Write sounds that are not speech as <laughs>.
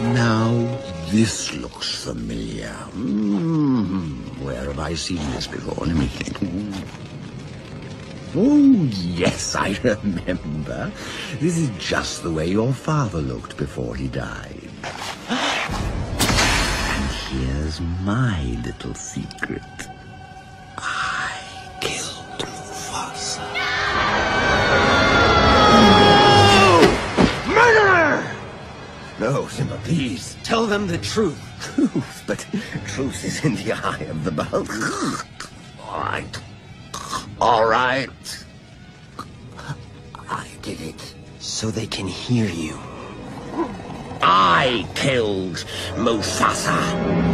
Now, this looks familiar. Mm, where have I seen this before? Let me think. Oh, yes, I <laughs> remember. This is just the way your father looked before he died. And here's my little secret. No, Simba, please. Tell them the truth. Truth, but truth is in the eye of the beholder. All right. All right. I did it. So they can hear you. I killed Mufasa.